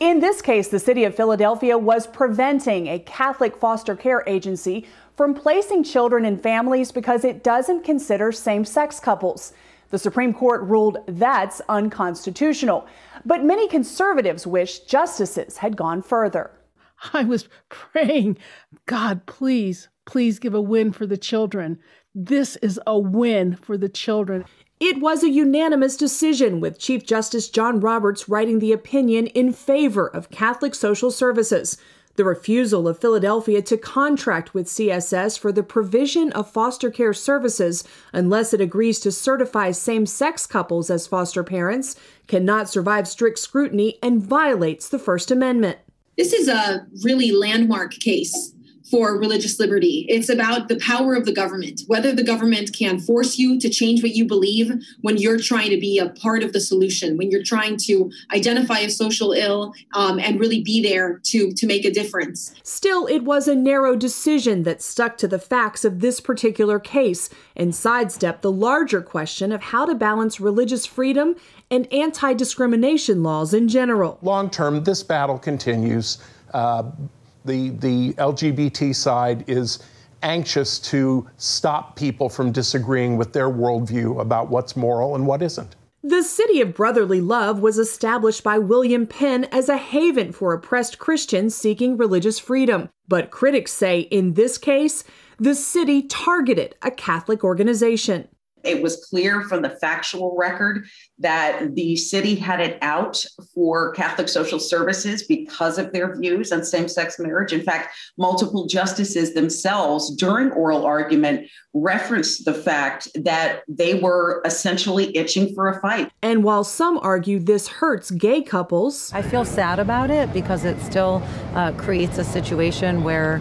In this case, the city of Philadelphia was preventing a Catholic foster care agency from placing children in families because it doesn't consider same sex couples. The Supreme Court ruled that's unconstitutional. But many conservatives wish justices had gone further. I was praying, God, please, please give a win for the children. This is a win for the children. It was a unanimous decision, with Chief Justice John Roberts writing the opinion in favor of Catholic social services. The refusal of Philadelphia to contract with CSS for the provision of foster care services unless it agrees to certify same sex couples as foster parents cannot survive strict scrutiny and violates the First Amendment. This is a really landmark case for religious liberty. It's about the power of the government, whether the government can force you to change what you believe when you're trying to be a part of the solution, when you're trying to identify a social ill um, and really be there to, to make a difference. Still, it was a narrow decision that stuck to the facts of this particular case and sidestepped the larger question of how to balance religious freedom and anti discrimination laws in general. Long term, this battle continues. Uh, the, the LGBT side is anxious to stop people from disagreeing with their worldview about what's moral and what isn't. The City of Brotherly Love was established by William Penn as a haven for oppressed Christians seeking religious freedom. But critics say in this case, the city targeted a Catholic organization. It was clear from the factual record that the city had it out for Catholic social services because of their views on same sex marriage. In fact, multiple justices themselves during oral argument referenced the fact that they were essentially itching for a fight. And while some argue this hurts gay couples, I feel sad about it because it still uh, creates a situation where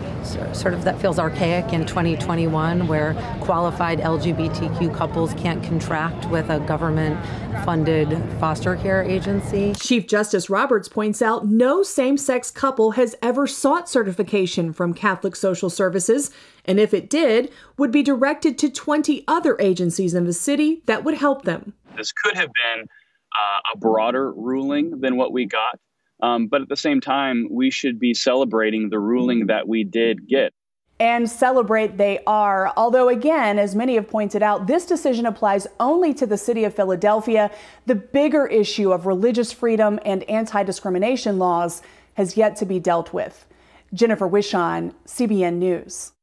sort of that feels archaic in 2021, where qualified LGBTQ couples can't contract with a government funded foster care agency. Chief Justice Roberts points out no same sex couple has ever sought certification from Catholic Social Services, and if it did, would be directed to 20 other agencies in the city that would help them. This could have been uh, a broader ruling than what we got. Um, but at the same time, we should be celebrating the ruling that we did get and celebrate they are. Although, again, as many have pointed out, this decision applies only to the city of Philadelphia. The bigger issue of religious freedom and anti discrimination laws has yet to be dealt with. Jennifer Wishon, CBN News.